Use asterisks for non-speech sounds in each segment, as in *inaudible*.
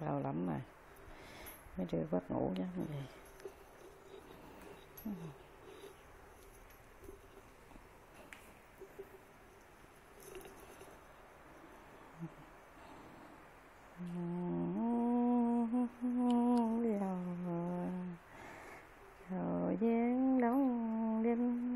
lâu lắm rồi mới đưa bắt ngủ chứ cái gì Rồi gian đông đêm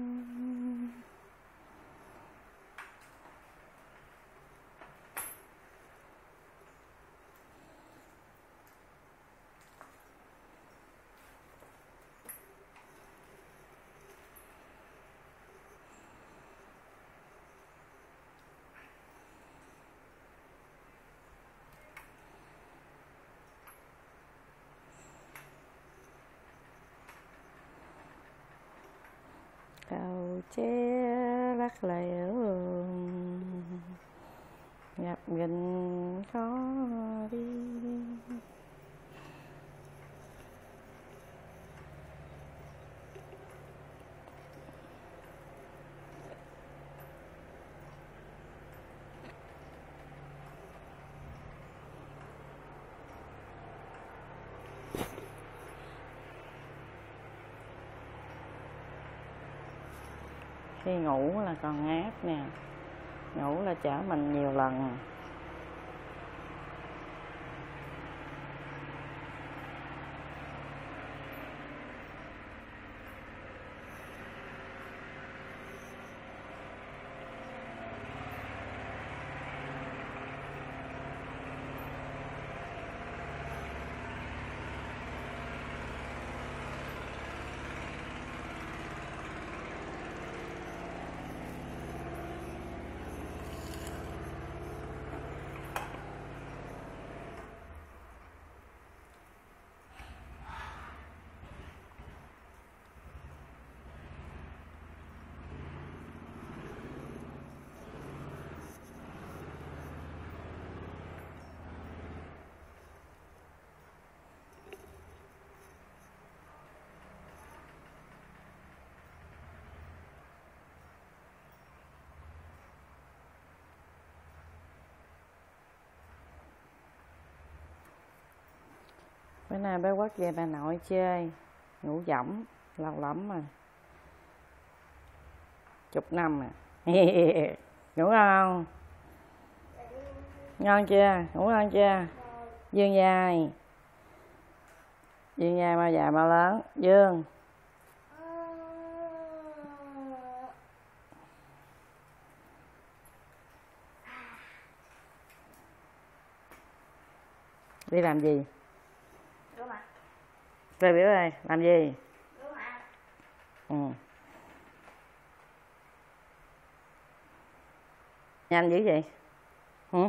chế lắc lẻo nhập nghìn khó đi. Khi ngủ là còn ngáp nè. Ngủ là chở mình nhiều lần. Bữa nay bé quất về bà nội chơi, ngủ võng lâu lắm mà chục năm à. *laughs* Ngủ không ngon chưa? Ngủ ngon chưa? Dương dài dương dài bao dài bao lớn? Dương đi làm gì? Về biểu ơi làm gì ừ. nhanh dữ vậy ừ?